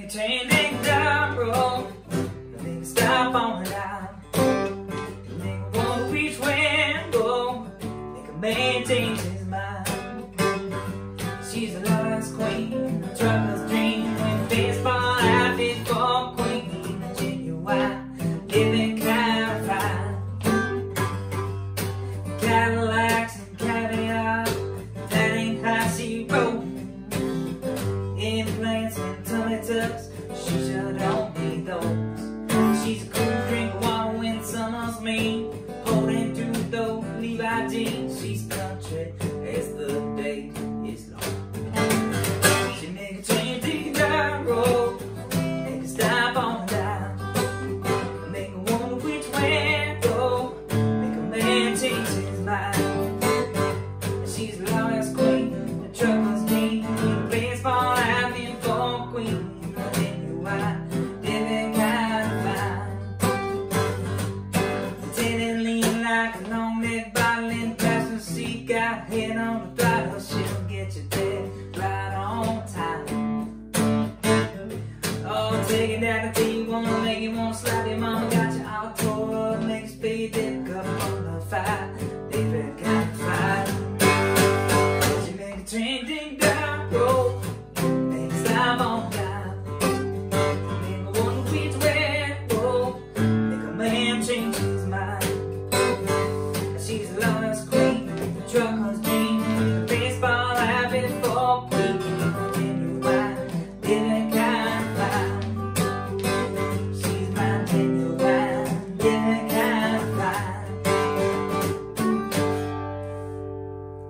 train make the road. A stop on it out. Make a wonder which way to go. Make a man change his mind. She's a lover's queen, a trucker's dream. When baseball outfit for queen, genuine living kind of fine. Cadillacs tucks, she sure don't need those. She's like a long neck violin and seat. Got head on the throttle, she'll get you there right on time. Oh, take it down the you wanna make you wanna slap your mama. Got you all tore up, make speed dip cup on the fire. Leave it kind of fire. She make a train ding down, roll. Next time on love.